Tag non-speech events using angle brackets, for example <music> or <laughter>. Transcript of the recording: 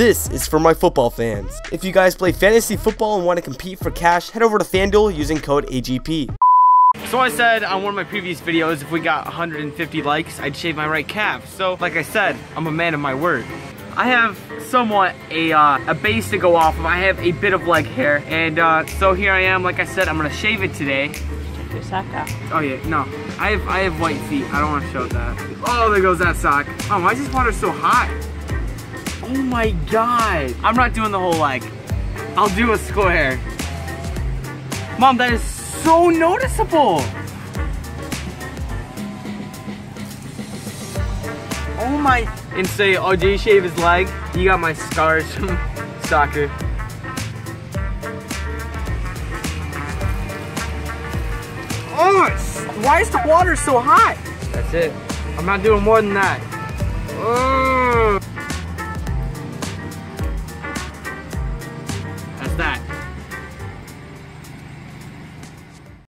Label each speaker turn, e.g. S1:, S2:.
S1: This is for my football fans. If you guys play fantasy football and want to compete for cash, head over to FanDuel using code AGP.
S2: So I said on one of my previous videos, if we got 150 likes, I'd shave my right calf. So, like I said, I'm a man of my word. I have somewhat a, uh, a base to go off of. I have a bit of leg hair, and uh, so here I am. Like I said, I'm gonna shave it today.
S3: Check your sock out.
S2: Oh yeah, no, I have I have white feet. I don't want to show that. Oh, there goes that sock. Oh, why is this water so hot? Oh my god! I'm not doing the whole like. I'll do a square. Mom, that is so noticeable. Oh my! And say, oh, did you shave his leg? You got my scars from <laughs> soccer. Oh, why is the water so hot? That's it. I'm not doing more than that. Oh.